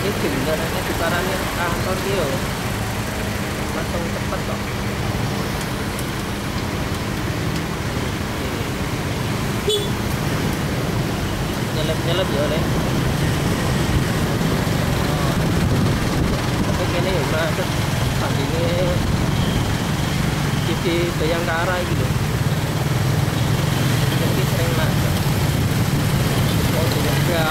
ini sebenarnya diparani kantor dia langsung cepet kok. Nyelip-nyelip ya oleh tapi kini macet tadi ini TV Bayangkara gitu jadi sering macet oh juga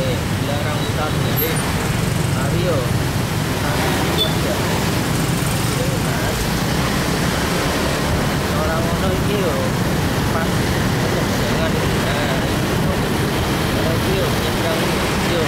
de dilarang usarnya de Mario Mas orang ono iki yo pas jangan nah iki yo nyebrang yo